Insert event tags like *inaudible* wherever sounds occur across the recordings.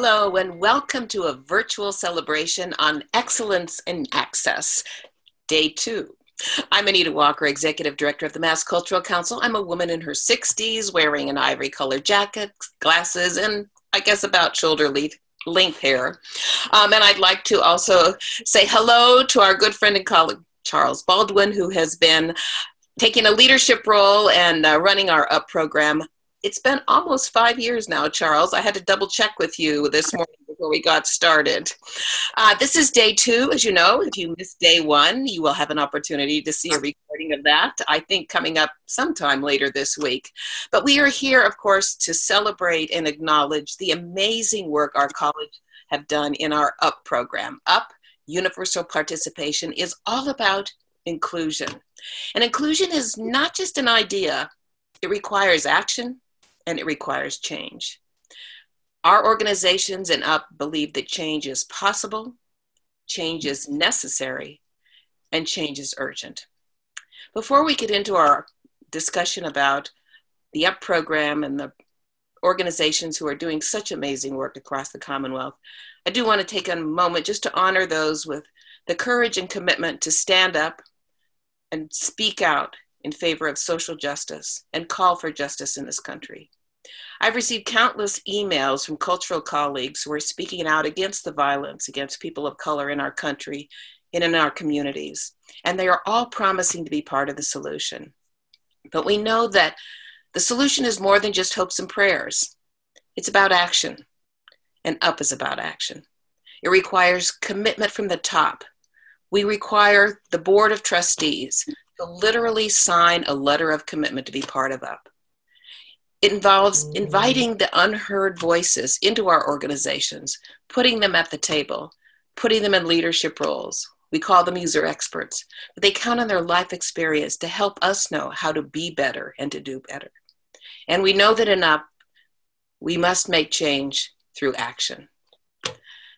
Hello, and welcome to a virtual celebration on excellence in access, day two. I'm Anita Walker, Executive Director of the Mass Cultural Council. I'm a woman in her 60s wearing an ivory colored jacket, glasses, and I guess about shoulder length hair. Um, and I'd like to also say hello to our good friend and colleague, Charles Baldwin, who has been taking a leadership role and uh, running our UP program it's been almost five years now, Charles. I had to double check with you this morning before we got started. Uh, this is day two, as you know. If you missed day one, you will have an opportunity to see a recording of that, I think coming up sometime later this week. But we are here, of course, to celebrate and acknowledge the amazing work our college have done in our UP program. UP, Universal Participation, is all about inclusion. And inclusion is not just an idea, it requires action, and it requires change. Our organizations and UP believe that change is possible, change is necessary, and change is urgent. Before we get into our discussion about the UP program and the organizations who are doing such amazing work across the Commonwealth, I do want to take a moment just to honor those with the courage and commitment to stand up and speak out in favor of social justice and call for justice in this country. I've received countless emails from cultural colleagues who are speaking out against the violence against people of color in our country and in our communities. And they are all promising to be part of the solution. But we know that the solution is more than just hopes and prayers, it's about action. And UP is about action. It requires commitment from the top. We require the Board of Trustees to literally sign a letter of commitment to be part of UP. It involves inviting the unheard voices into our organizations, putting them at the table, putting them in leadership roles. We call them user experts, but they count on their life experience to help us know how to be better and to do better. And we know that enough, we must make change through action.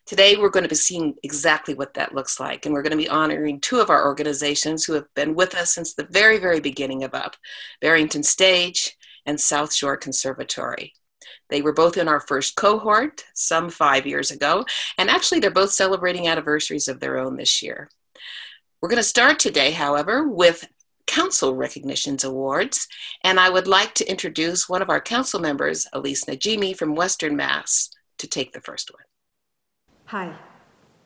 Today, we're going to be seeing exactly what that looks like, and we're going to be honoring two of our organizations who have been with us since the very, very beginning of UP Barrington Stage and South Shore Conservatory. They were both in our first cohort some five years ago, and actually, they're both celebrating anniversaries of their own this year. We're going to start today, however, with Council Recognitions Awards, and I would like to introduce one of our council members, Elise Najimi from Western Mass, to take the first one. Hi,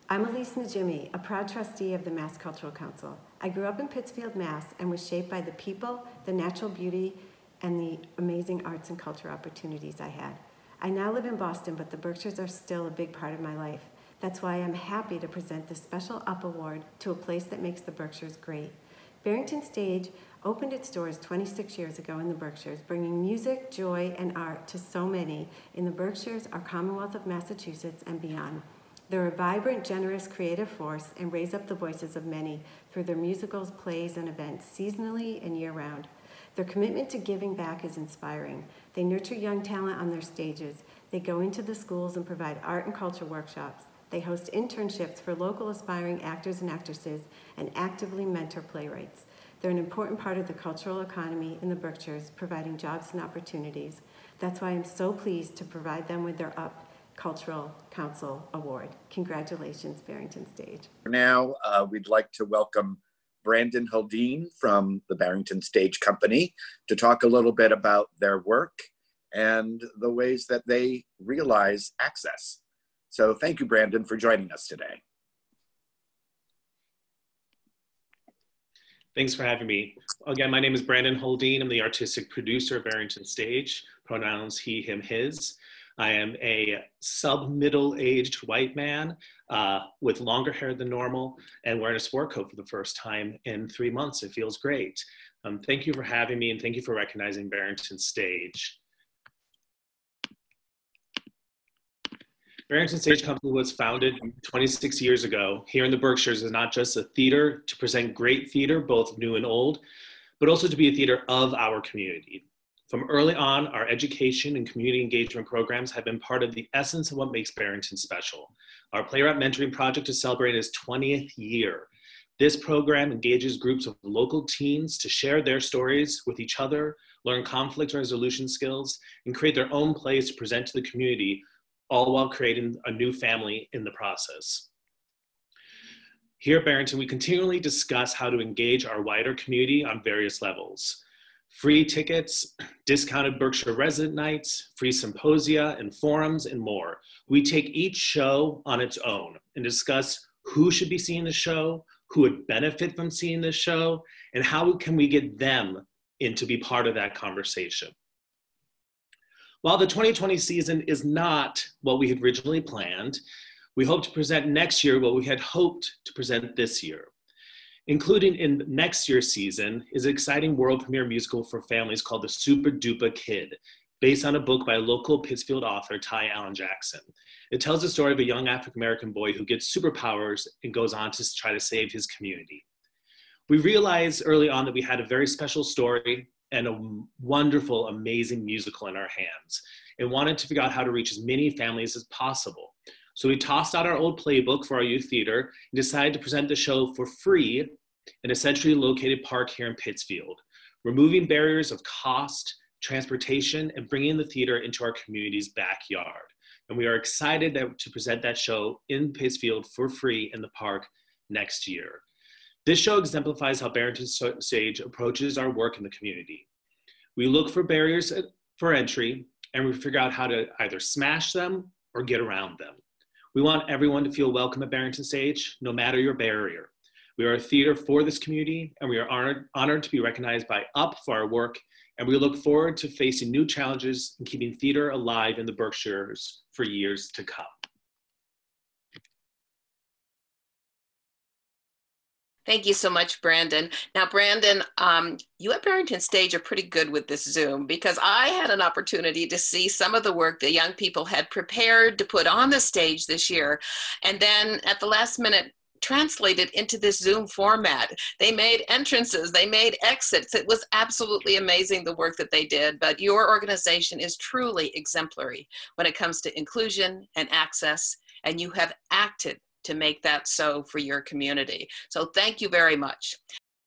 I'm Elise Najimi, a proud trustee of the Mass Cultural Council. I grew up in Pittsfield, Mass, and was shaped by the people, the natural beauty, and the amazing arts and culture opportunities I had. I now live in Boston, but the Berkshires are still a big part of my life. That's why I'm happy to present this special UP Award to a place that makes the Berkshires great. Barrington Stage opened its doors 26 years ago in the Berkshires, bringing music, joy, and art to so many in the Berkshires, our Commonwealth of Massachusetts, and beyond. They're a vibrant, generous, creative force and raise up the voices of many through their musicals, plays, and events, seasonally and year round. Their commitment to giving back is inspiring. They nurture young talent on their stages. They go into the schools and provide art and culture workshops. They host internships for local aspiring actors and actresses and actively mentor playwrights. They're an important part of the cultural economy in the Berkshires, providing jobs and opportunities. That's why I'm so pleased to provide them with their UP Cultural Council Award. Congratulations, Barrington Stage. Now, uh, we'd like to welcome Brandon Huldeen from the Barrington Stage Company to talk a little bit about their work and the ways that they realize access. So thank you, Brandon, for joining us today. Thanks for having me. Again, my name is Brandon Huldeen. I'm the artistic producer of Barrington Stage, pronouns he, him, his. I am a sub middle aged white man uh, with longer hair than normal and wearing a sport coat for the first time in three months. It feels great. Um, thank you for having me and thank you for recognizing Barrington Stage. Barrington Stage Company was founded 26 years ago here in the Berkshires is not just a theater to present great theater, both new and old, but also to be a theater of our community. From early on, our education and community engagement programs have been part of the essence of what makes Barrington special. Our Playwright Mentoring Project is celebrating its 20th year. This program engages groups of local teens to share their stories with each other, learn conflict resolution skills, and create their own plays to present to the community all while creating a new family in the process. Here at Barrington, we continually discuss how to engage our wider community on various levels. Free tickets, discounted Berkshire resident nights, free symposia and forums, and more. We take each show on its own and discuss who should be seeing the show, who would benefit from seeing the show, and how can we get them in to be part of that conversation. While the 2020 season is not what we had originally planned, we hope to present next year what we had hoped to present this year. Including in next year's season is an exciting world premiere musical for families called The Super Duper Kid, based on a book by local Pittsfield author Ty Allen Jackson. It tells the story of a young African American boy who gets superpowers and goes on to try to save his community. We realized early on that we had a very special story and a wonderful, amazing musical in our hands and wanted to figure out how to reach as many families as possible. So we tossed out our old playbook for our youth theater and decided to present the show for free in a centrally located park here in Pittsfield, removing barriers of cost, transportation, and bringing the theater into our community's backyard. And we are excited to present that show in Pittsfield for free in the park next year. This show exemplifies how Barrington Stage approaches our work in the community. We look for barriers uh, for entry and we figure out how to either smash them or get around them. We want everyone to feel welcome at Barrington Stage, no matter your barrier. We are a theater for this community, and we are honored, honored to be recognized by UP for our work, and we look forward to facing new challenges and keeping theater alive in the Berkshires for years to come. Thank you so much, Brandon. Now, Brandon, um, you at Barrington Stage are pretty good with this Zoom because I had an opportunity to see some of the work that young people had prepared to put on the stage this year. And then at the last minute, translated into this Zoom format. They made entrances, they made exits. It was absolutely amazing the work that they did. But your organization is truly exemplary when it comes to inclusion and access, and you have acted to make that so for your community. So thank you very much.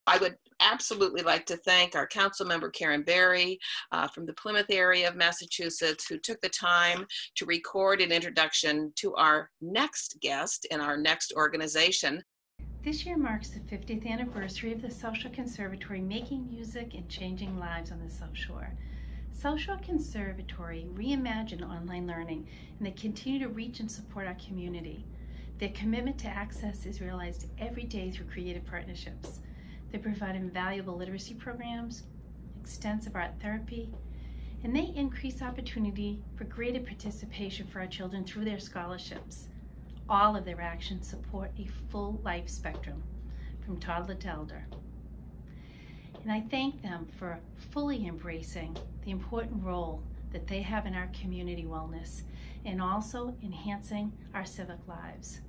I would absolutely like to thank our council member Karen Berry uh, from the Plymouth area of Massachusetts who took the time to record an introduction to our next guest in our next organization. This year marks the 50th anniversary of the South Conservatory making music and changing lives on the South Shore. South Conservatory reimagined online learning and they continue to reach and support our community. Their commitment to access is realized every day through creative partnerships. They provide invaluable literacy programs, extensive art therapy, and they increase opportunity for greater participation for our children through their scholarships. All of their actions support a full life spectrum, from toddler to elder. And I thank them for fully embracing the important role that they have in our community wellness and also enhancing our civic lives.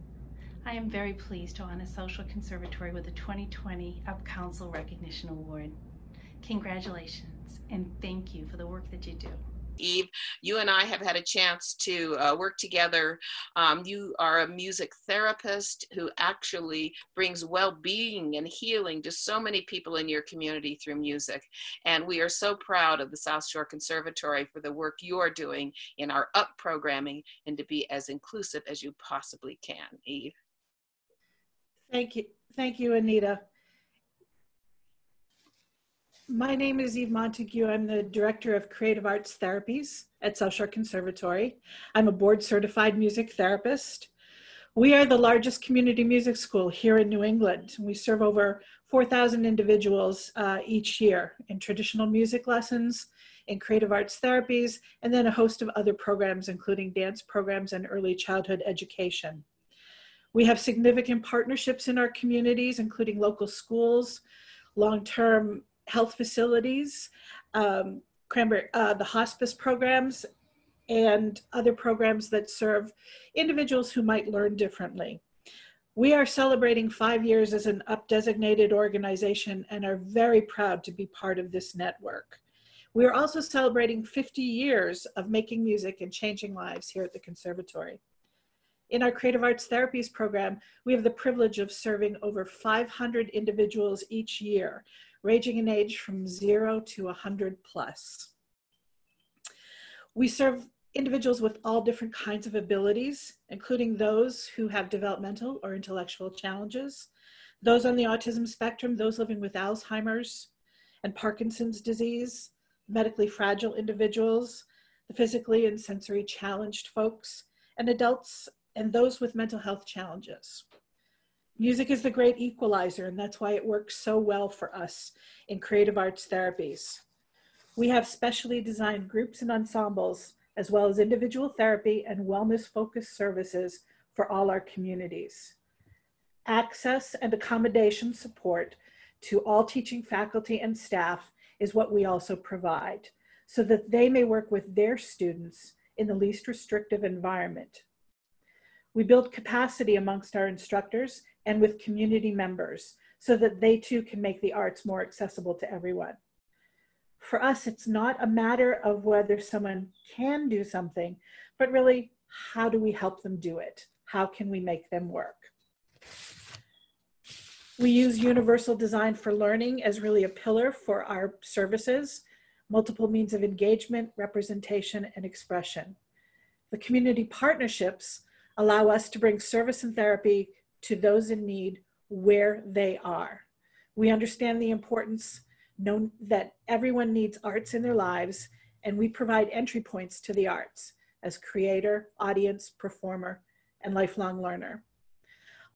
I am very pleased to honor South Shore Conservatory with the 2020 UP Council Recognition Award. Congratulations and thank you for the work that you do. Eve, you and I have had a chance to uh, work together. Um, you are a music therapist who actually brings well being and healing to so many people in your community through music. And we are so proud of the South Shore Conservatory for the work you are doing in our UP programming and to be as inclusive as you possibly can. Eve. Thank you. Thank you, Anita. My name is Eve Montague. I'm the Director of Creative Arts Therapies at South Shore Conservatory. I'm a board certified music therapist. We are the largest community music school here in New England. We serve over 4,000 individuals uh, each year in traditional music lessons, in creative arts therapies, and then a host of other programs, including dance programs and early childhood education. We have significant partnerships in our communities, including local schools, long-term health facilities, um, Cranberry, uh, the hospice programs, and other programs that serve individuals who might learn differently. We are celebrating five years as an UP designated organization and are very proud to be part of this network. We are also celebrating 50 years of making music and changing lives here at the Conservatory. In our Creative Arts Therapies program, we have the privilege of serving over 500 individuals each year, ranging in age from zero to 100 plus. We serve individuals with all different kinds of abilities, including those who have developmental or intellectual challenges, those on the autism spectrum, those living with Alzheimer's and Parkinson's disease, medically fragile individuals, the physically and sensory challenged folks, and adults and those with mental health challenges. Music is the great equalizer, and that's why it works so well for us in creative arts therapies. We have specially designed groups and ensembles, as well as individual therapy and wellness focused services for all our communities. Access and accommodation support to all teaching faculty and staff is what we also provide so that they may work with their students in the least restrictive environment. We build capacity amongst our instructors and with community members so that they too can make the arts more accessible to everyone. For us, it's not a matter of whether someone can do something, but really, how do we help them do it? How can we make them work? We use universal design for learning as really a pillar for our services, multiple means of engagement, representation, and expression. The community partnerships allow us to bring service and therapy to those in need where they are. We understand the importance known that everyone needs arts in their lives, and we provide entry points to the arts as creator, audience, performer, and lifelong learner.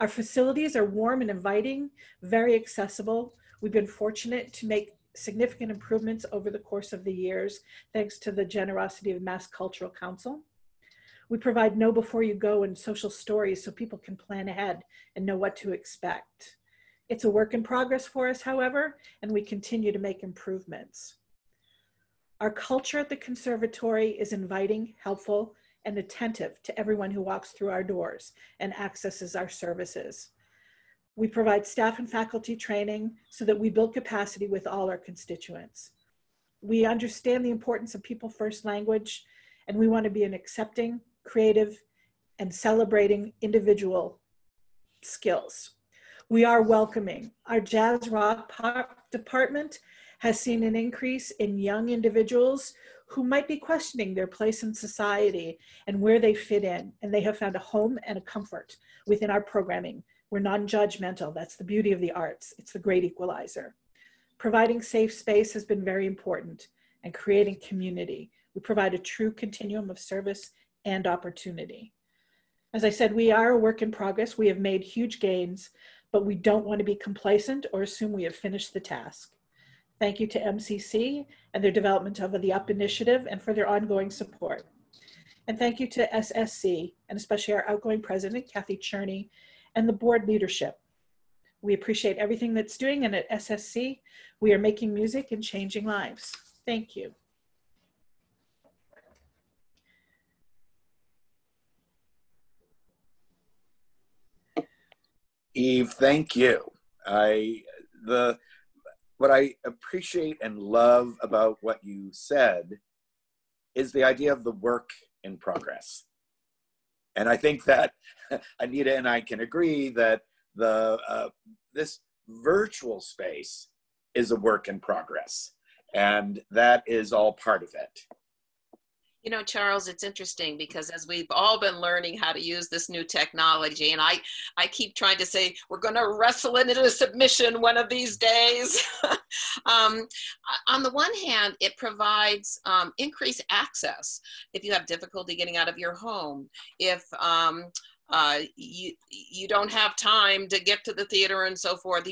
Our facilities are warm and inviting, very accessible. We've been fortunate to make significant improvements over the course of the years, thanks to the generosity of Mass Cultural Council. We provide know before you go and social stories so people can plan ahead and know what to expect. It's a work in progress for us, however, and we continue to make improvements. Our culture at the conservatory is inviting, helpful, and attentive to everyone who walks through our doors and accesses our services. We provide staff and faculty training so that we build capacity with all our constituents. We understand the importance of people first language, and we want to be an accepting, creative, and celebrating individual skills. We are welcoming. Our jazz rock pop department has seen an increase in young individuals who might be questioning their place in society and where they fit in. And they have found a home and a comfort within our programming. We're non judgmental. That's the beauty of the arts, it's the great equalizer. Providing safe space has been very important and creating community. We provide a true continuum of service and opportunity. As I said, we are a work in progress. We have made huge gains, but we don't want to be complacent or assume we have finished the task. Thank you to MCC and their development of the UP initiative and for their ongoing support. And thank you to SSC and especially our outgoing president, Kathy Cherney, and the board leadership. We appreciate everything that's doing and at SSC, we are making music and changing lives. Thank you. Eve, thank you. I the what I appreciate and love about what you said is the idea of the work in progress. And I think that *laughs* Anita and I can agree that the uh, this virtual space is a work in progress, and that is all part of it. You know, Charles, it's interesting because as we've all been learning how to use this new technology, and I, I keep trying to say we're going to wrestle it into submission one of these days. *laughs* um, on the one hand, it provides um, increased access if you have difficulty getting out of your home, if um, uh, you you don't have time to get to the theater and so forth.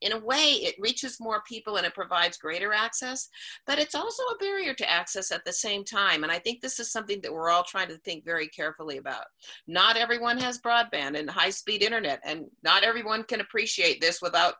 In a way, it reaches more people and it provides greater access, but it's also a barrier to access at the same time. And I think this is something that we're all trying to think very carefully about. Not everyone has broadband and high speed internet, and not everyone can appreciate this without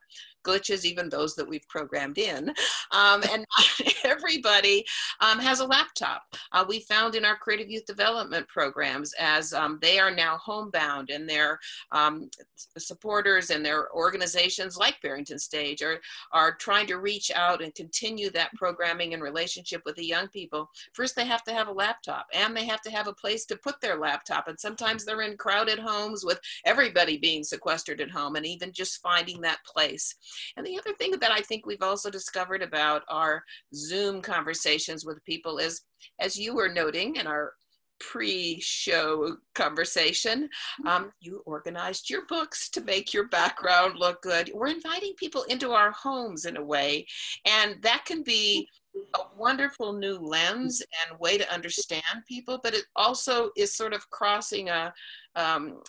glitches, even those that we've programmed in. Um, and *laughs* everybody um, has a laptop. Uh, we found in our creative youth development programs as um, they are now homebound and their um, supporters and their organizations like Barrington Stage are, are trying to reach out and continue that programming and relationship with the young people. First, they have to have a laptop and they have to have a place to put their laptop. And sometimes they're in crowded homes with everybody being sequestered at home and even just finding that place. And the other thing that I think we've also discovered about our Zoom conversations with people is, as you were noting, in our pre-show conversation. Um, you organized your books to make your background look good. We're inviting people into our homes in a way, and that can be a wonderful new lens and way to understand people, but it also is sort of crossing a, um,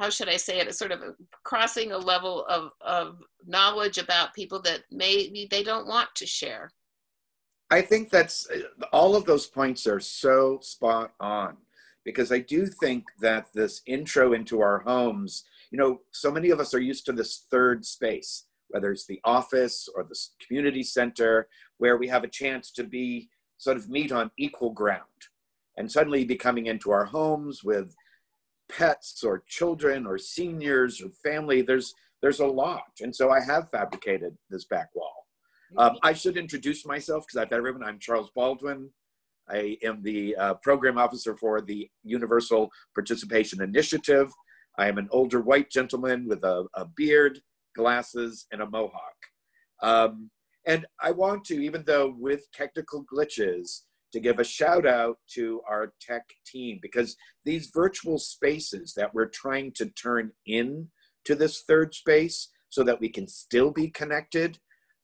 how should I say it, it's sort of crossing a level of, of knowledge about people that maybe they don't want to share. I think that's all of those points are so spot on because I do think that this intro into our homes, you know, so many of us are used to this third space, whether it's the office or the community center, where we have a chance to be sort of meet on equal ground. And suddenly be coming into our homes with pets or children or seniors or family, there's there's a lot. And so I have fabricated this back wall. Um, I should introduce myself because I've everyone. I'm Charles Baldwin. I am the uh, program officer for the Universal Participation Initiative. I am an older white gentleman with a, a beard, glasses, and a mohawk. Um, and I want to, even though with technical glitches, to give a shout out to our tech team because these virtual spaces that we're trying to turn in to this third space so that we can still be connected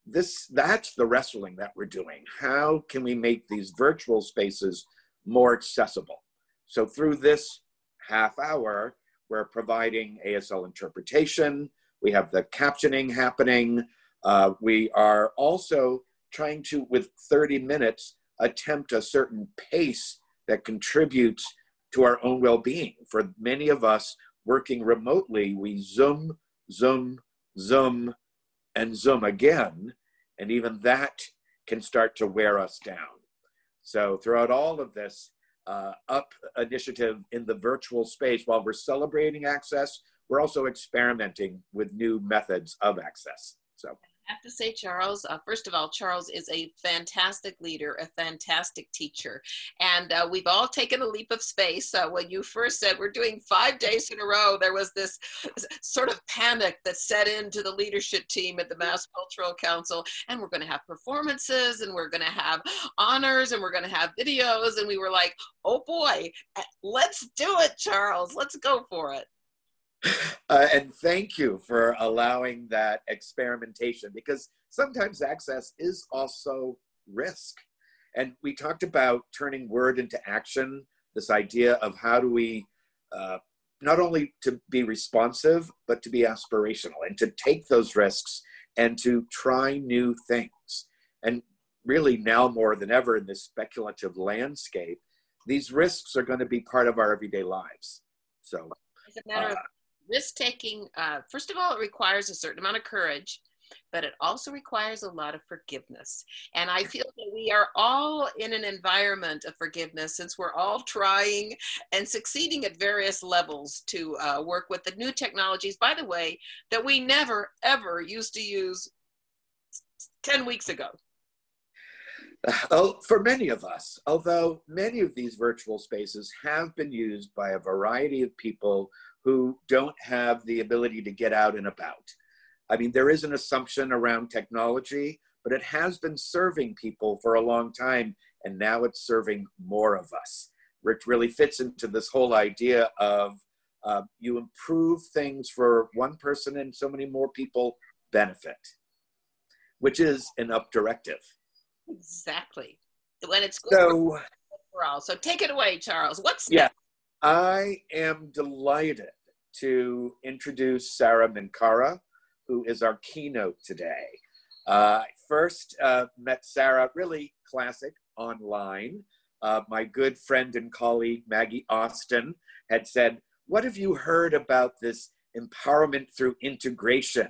this that's the wrestling that we're doing. How can we make these virtual spaces more accessible? So through this half hour we're providing asl interpretation. We have the captioning happening. Uh, we are also trying to with 30 minutes attempt a certain pace that contributes to our own well-being for many of us working remotely we zoom zoom zoom and Zoom again. And even that can start to wear us down. So, throughout all of this uh, up initiative in the virtual space, while we're celebrating access, we're also experimenting with new methods of access. So, have to say, Charles, uh, first of all, Charles is a fantastic leader, a fantastic teacher. And uh, we've all taken a leap of space. Uh, when you first said we're doing five days in a row, there was this sort of panic that set into the leadership team at the Mass Cultural Council. And we're going to have performances and we're going to have honors and we're going to have videos. And we were like, oh boy, let's do it, Charles. Let's go for it. *laughs* Uh, and thank you for allowing that experimentation because sometimes access is also risk. And we talked about turning word into action, this idea of how do we uh, not only to be responsive, but to be aspirational and to take those risks and to try new things. And really, now more than ever in this speculative landscape, these risks are going to be part of our everyday lives. So, as a matter uh, of risk taking, uh, first of all, it requires a certain amount of courage, but it also requires a lot of forgiveness. And I feel that we are all in an environment of forgiveness since we're all trying and succeeding at various levels to uh, work with the new technologies, by the way, that we never, ever used to use 10 weeks ago. Oh, for many of us, although many of these virtual spaces have been used by a variety of people who don't have the ability to get out and about. I mean, there is an assumption around technology, but it has been serving people for a long time, and now it's serving more of us. Which really fits into this whole idea of uh, you improve things for one person, and so many more people benefit, which is an up directive. Exactly. When it's good so, *laughs* for all. So take it away, Charles. What's yeah? Next? I am delighted to introduce Sara Minkara, who is our keynote today. Uh, first uh, met Sara, really classic, online. Uh, my good friend and colleague Maggie Austin had said, What have you heard about this empowerment through integration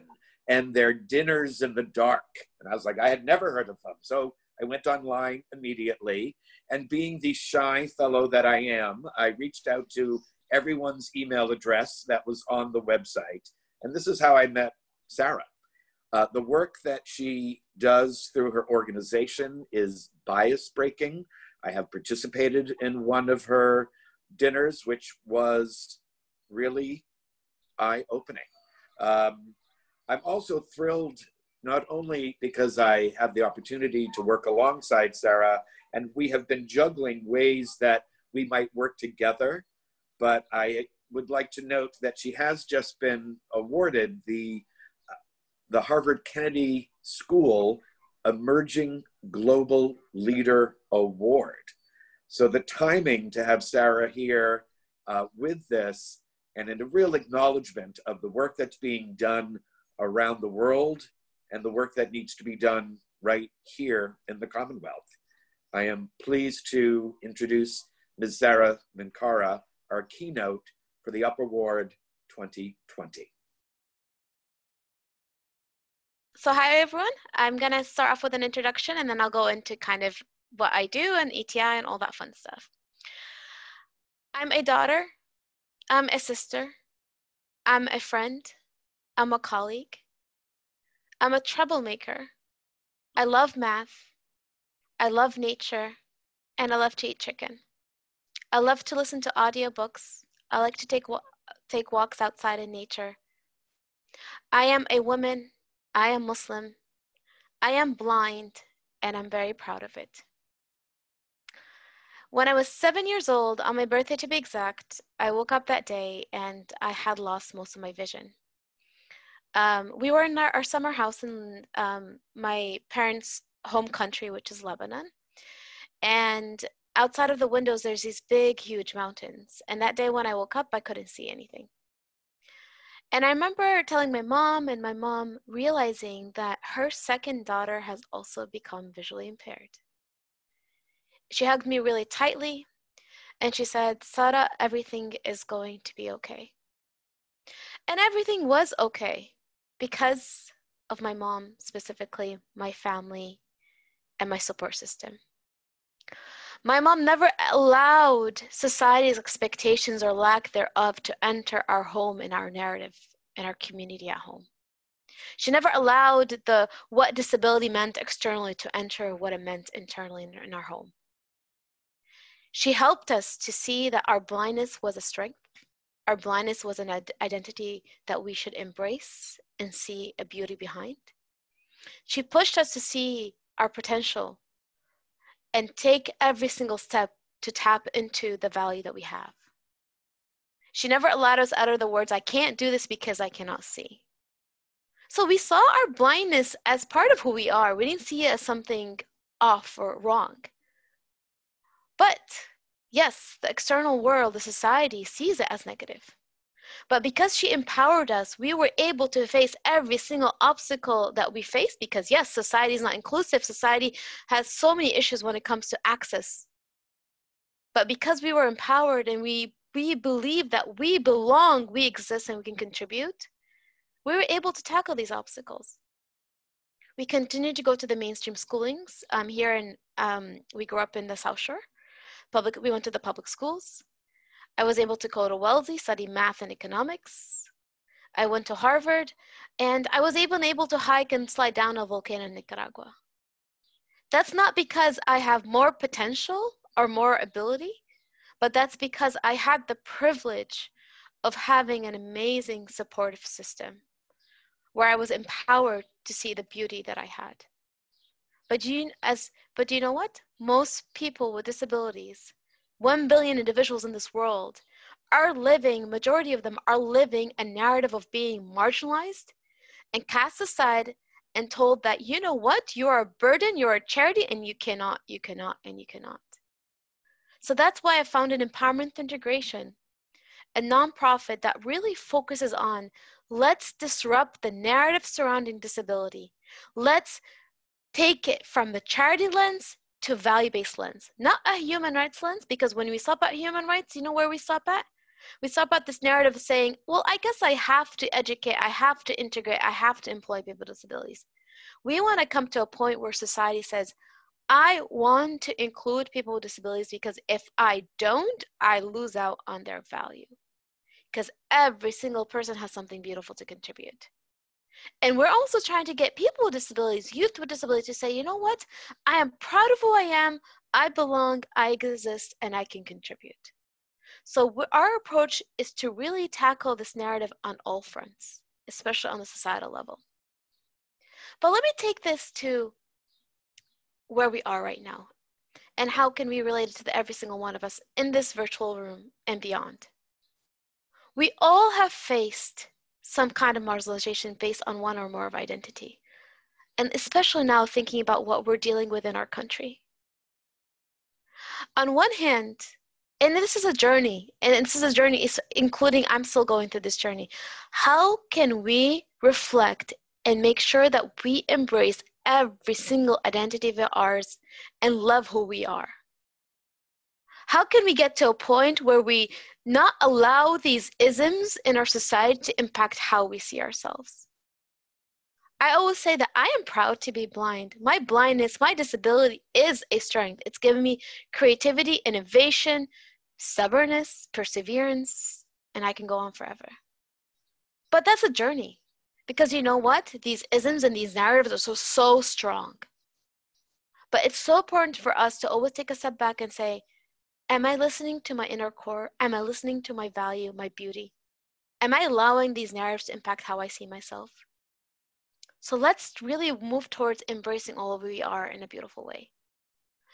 and their dinners in the dark? And I was like, I had never heard of them. So I went online immediately. And being the shy fellow that I am, I reached out to everyone's email address that was on the website. And this is how I met Sara. Uh, the work that she does through her organization is bias breaking. I have participated in one of her dinners, which was really eye opening. Um, I'm also thrilled not only because I have the opportunity to work alongside Sara, and we have been juggling ways that we might work together, but I would like to note that she has just been awarded the, the Harvard Kennedy School Emerging Global Leader Award. So the timing to have Sara here uh, with this and in a real acknowledgement of the work that's being done around the world and the work that needs to be done right here in the Commonwealth. I am pleased to introduce Ms. Sara Minkara, our keynote for the UP Award 2020. So hi everyone, I'm gonna start off with an introduction and then I'll go into kind of what I do and ETI and all that fun stuff. I'm a daughter, I'm a sister, I'm a friend, I'm a colleague, I'm a troublemaker, I love math, I love nature, and I love to eat chicken. I love to listen to audiobooks. I like to take, take walks outside in nature. I am a woman. I am Muslim. I am blind, and I'm very proud of it. When I was seven years old, on my birthday to be exact, I woke up that day and I had lost most of my vision. Um, we were in our, our summer house in um, my parents' home country, which is Lebanon. And outside of the windows, there's these big, huge mountains. And that day when I woke up, I couldn't see anything. And I remember telling my mom, and my mom realizing that her second daughter has also become visually impaired. She hugged me really tightly and she said, Sara, everything is going to be okay. And everything was okay because of my mom, specifically, my family, and my support system. My mom never allowed society's expectations or lack thereof to enter our home in our narrative and our community at home. She never allowed the what disability meant externally to enter what it meant internally in, in our home. She helped us to see that our blindness was a strength, our blindness was an identity that we should embrace and see a beauty behind. She pushed us to see our potential and take every single step to tap into the value that we have. She never allowed us utter the words, I can't do this because I cannot see. So we saw our blindness as part of who we are. We didn't see it as something off or wrong. But yes, the external world, the society sees it as negative. But because she empowered us, we were able to face every single obstacle that we face because, yes, society is not inclusive. Society has so many issues when it comes to access. But because we were empowered and we, we believe that we belong, we exist, and we can contribute, we were able to tackle these obstacles. We continued to go to the mainstream schoolings. Um, here in, um, we grew up in the South Shore. Public, we went to the public schools. I was able to go to Wellesley, study math and economics. I went to Harvard, and I was even able to hike and slide down a volcano in Nicaragua. That's not because I have more potential or more ability, but that's because I had the privilege of having an amazing supportive system where I was empowered to see the beauty that I had. But you as but you know what? Most people with disabilities 1 billion individuals in this world are living, majority of them are living a narrative of being marginalized and cast aside and told that, you know what, you are a burden, you're a charity, and you cannot, you cannot, and you cannot. So that's why I founded Empowerment Integration, a nonprofit that really focuses on let's disrupt the narrative surrounding disability. Let's take it from the charity lens to value-based lens, not a human rights lens, because when we stop at human rights, you know where we stop at? We stop at this narrative saying, well, I guess I have to educate, I have to integrate, I have to employ people with disabilities. We want to come to a point where society says, I want to include people with disabilities because if I don't, I lose out on their value. Because every single person has something beautiful to contribute. And we're also trying to get people with disabilities, youth with disabilities, to say, you know what? I am proud of who I am. I belong, I exist, and I can contribute. So our approach is to really tackle this narrative on all fronts, especially on the societal level. But let me take this to where we are right now. And how can we relate it to the, every single one of us in this virtual room and beyond? We all have faced some kind of marginalization based on one or more of identity. And especially now thinking about what we're dealing with in our country. On one hand, and this is a journey, and this is a journey, including I'm still going through this journey. How can we reflect and make sure that we embrace every single identity of ours and love who we are? How can we get to a point where we not allow these isms in our society to impact how we see ourselves? I always say that I am proud to be blind. My blindness, my disability is a strength. It's given me creativity, innovation, stubbornness, perseverance, and I can go on forever. But that's a journey because you know what? These isms and these narratives are so, so strong. But it's so important for us to always take a step back and say, Am I listening to my inner core? Am I listening to my value, my beauty? Am I allowing these narratives to impact how I see myself? So let's really move towards embracing all of who we are in a beautiful way.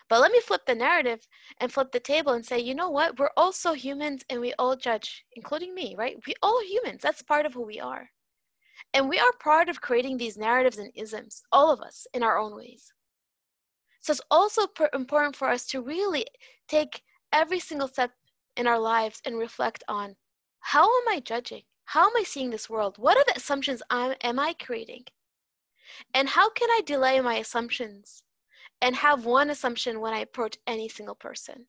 But let me flip the narrative and flip the table and say, you know what? We're also humans and we all judge, including me, right? We all humans. That's part of who we are. And we are part of creating these narratives and isms, all of us, in our own ways. So it's also important for us to really take every single step in our lives and reflect on how am I judging? How am I seeing this world? What are the assumptions I'm, am I creating? And how can I delay my assumptions and have one assumption when I approach any single person?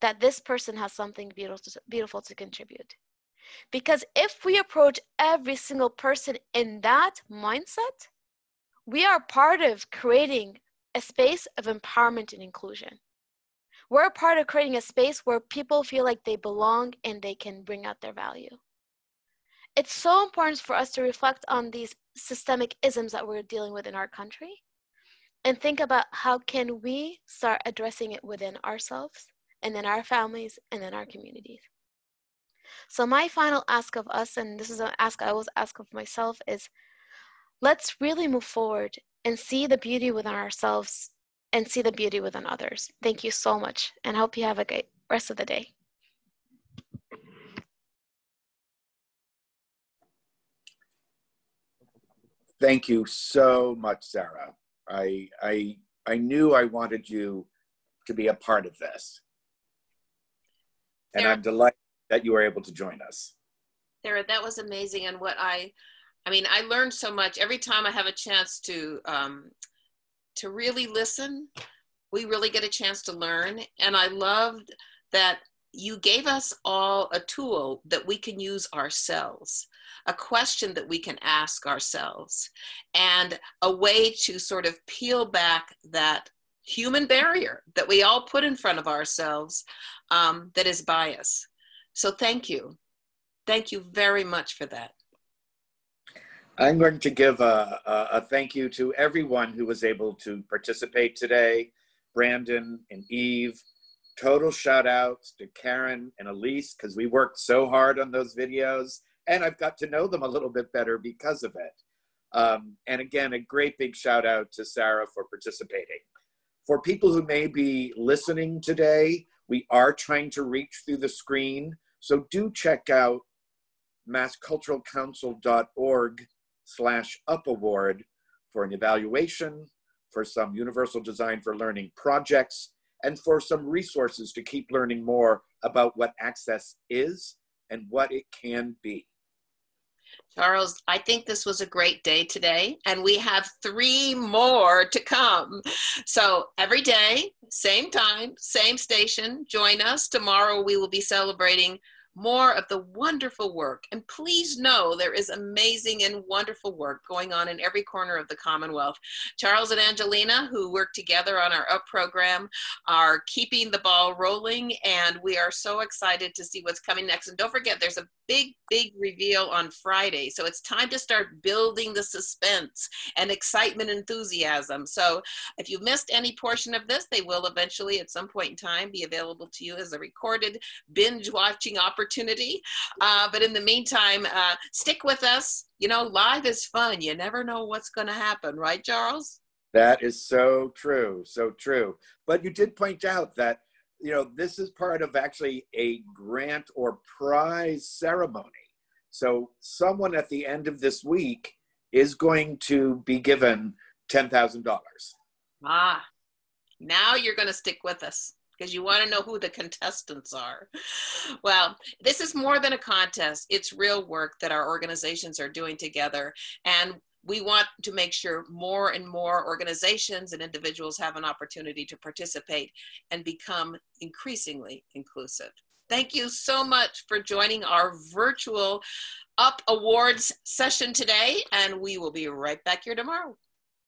That this person has something beautiful to, beautiful to contribute. Because if we approach every single person in that mindset, we are part of creating a space of empowerment and inclusion. We're a part of creating a space where people feel like they belong and they can bring out their value. It's so important for us to reflect on these systemic isms that we're dealing with in our country and think about how can we start addressing it within ourselves and in our families and in our communities. So my final ask of us, and this is an ask I always ask of myself, is let's really move forward and see the beauty within ourselves and see the beauty within others. Thank you so much and hope you have a great rest of the day. Thank you so much, Sara. I, I, I knew I wanted you to be a part of this. And I'm delighted that you were able to join us. Sara, that was amazing. And what I, I mean, I learned so much every time I have a chance to um, to really listen. We really get a chance to learn. And I loved that you gave us all a tool that we can use ourselves, a question that we can ask ourselves, and a way to sort of peel back that human barrier that we all put in front of ourselves um, that is bias. So thank you. Thank you very much for that. I'm going to give a, a, a, thank you to everyone who was able to participate today. Brandon and Eve, total shout outs to Karen and Elise, because we worked so hard on those videos and I've got to know them a little bit better because of it. Um, and again, a great big shout out to Sara for participating. For people who may be listening today, we are trying to reach through the screen. So do check out massculturalcouncil.org slash up award for an evaluation, for some universal design for learning projects, and for some resources to keep learning more about what access is and what it can be. Charles, I think this was a great day today, and we have three more to come. So every day, same time, same station, join us. Tomorrow we will be celebrating more of the wonderful work. And please know there is amazing and wonderful work going on in every corner of the Commonwealth. Charles and Angelina, who work together on our UP program, are keeping the ball rolling, and we are so excited to see what's coming next. And don't forget, there's a big, big reveal on Friday. So it's time to start building the suspense and excitement, enthusiasm. So if you missed any portion of this, they will eventually at some point in time be available to you as a recorded binge watching opportunity. Uh, but in the meantime, uh, stick with us. You know, live is fun. You never know what's going to happen, right, Charles? That is so true, so true. But you did point out that you know this is part of actually a grant or prize ceremony. So someone at the end of this week is going to be given ten thousand dollars. Ah, now you're going to stick with us because you want to know who the contestants are. Well, this is more than a contest. It's real work that our organizations are doing together. And we want to make sure more and more organizations and individuals have an opportunity to participate and become increasingly inclusive. Thank you so much for joining our virtual UP Awards session today, and we will be right back here tomorrow.